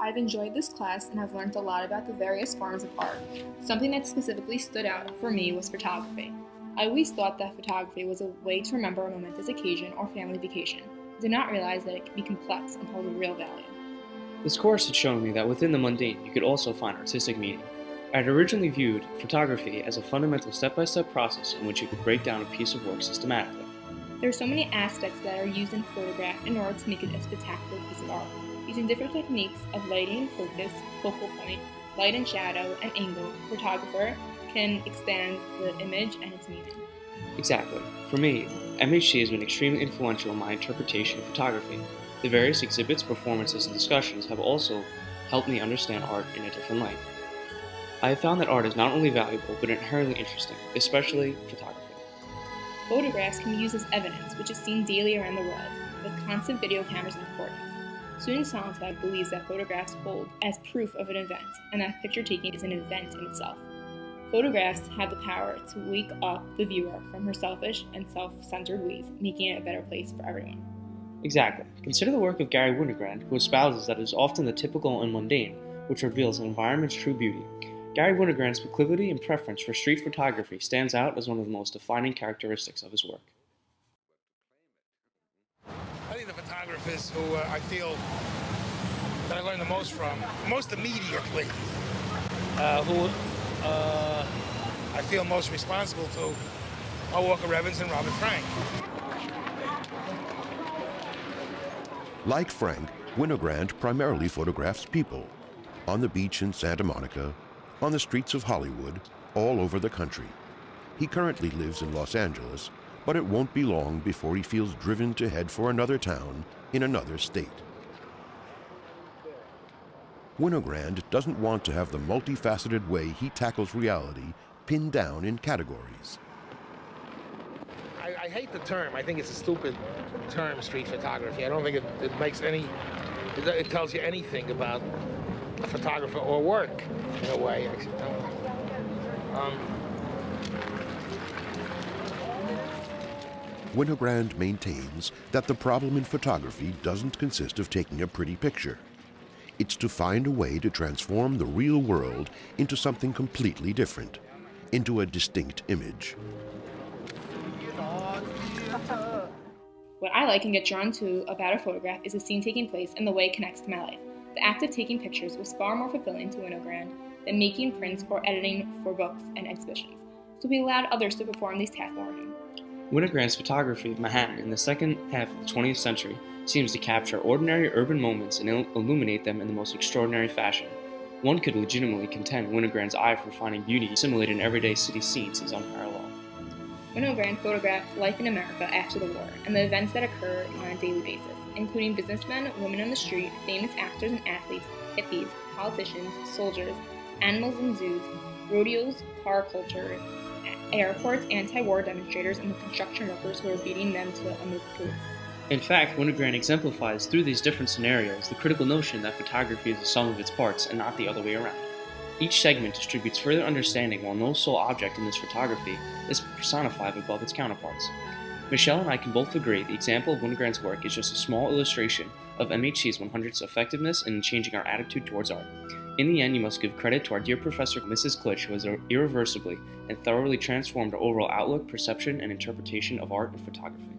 I've enjoyed this class and have learned a lot about the various forms of art. Something that specifically stood out for me was photography. I always thought that photography was a way to remember a momentous occasion or family vacation. I did not realize that it could be complex and hold a real value. This course had shown me that within the mundane you could also find artistic meaning. I had originally viewed photography as a fundamental step by step process in which you could break down a piece of work systematically. There are so many aspects that are used in photograph in order to make it a spectacular piece of art. Using different techniques of lighting, focus, focal point, light and shadow, and angle, a photographer can expand the image and its meaning. Exactly. For me, MHC has been extremely influential in my interpretation of photography. The various exhibits, performances, and discussions have also helped me understand art in a different light. I have found that art is not only valuable, but inherently interesting, especially photography. Photographs can be used as evidence, which is seen daily around the world, with constant video cameras and recordings. Susan Sontag believes that photographs hold as proof of an event, and that picture taking is an event in itself. Photographs have the power to wake up the viewer from her selfish and self centered ways, making it a better place for everyone. Exactly. Consider the work of Garry Winogrand, who espouses that it is often the typical and mundane which reveals an environment's true beauty. Garry Winogrand's proclivity and preference for street photography stands out as one of the most defining characteristics of his work. Photographers who uh, I feel that I learned the most from, most immediately, uh, who uh, I feel most responsible to, are Walker Evans and Robert Frank. Like Frank, Winogrand primarily photographs people on the beach in Santa Monica, on the streets of Hollywood, all over the country. He currently lives in Los Angeles, but it won't be long before he feels driven to head for another town in another state. Winogrand doesn't want to have the multifaceted way he tackles reality pinned down in categories. I, I, hate the term. I think it's a stupid term, street photography. I don't think it, it makes any, it, it tells you anything about a photographer or work in a way. Um, Winogrand maintains that the problem in photography doesn't consist of taking a pretty picture. It's to find a way to transform the real world into something completely different, into a distinct image. What I like and get drawn to about a photograph is the scene taking place and the way it connects to my life. The act of taking pictures was far more fulfilling to Winogrand than making prints or editing for books and exhibitions, so he allowed others to perform these tasks for him. Winogrand's photography of Manhattan in the second half of the 20th century seems to capture ordinary urban moments and illuminate them in the most extraordinary fashion. One could legitimately contend Winogrand's eye for finding beauty assimilated in everyday city scenes is unparalleled. Winogrand photographed life in America after the war and the events that occur on a daily basis, including businessmen, women on the street, famous actors and athletes, hippies, politicians, soldiers, animals in zoos, rodeos, car culture, airports, anti-war demonstrators, and the construction workers who are beating them to a move police. In fact, Winogrand exemplifies through these different scenarios the critical notion that photography is the sum of its parts and not the other way around. Each segment distributes further understanding while no sole object in this photography is personified above its counterparts. Michelle and I can both agree the example of Winogrand's work is just a small illustration of MHC's 100's effectiveness in changing our attitude towards art. In the end, you must give credit to our dear professor, Mrs. Klich, who has irreversibly and thoroughly transformed our overall outlook, perception, and interpretation of art and photography.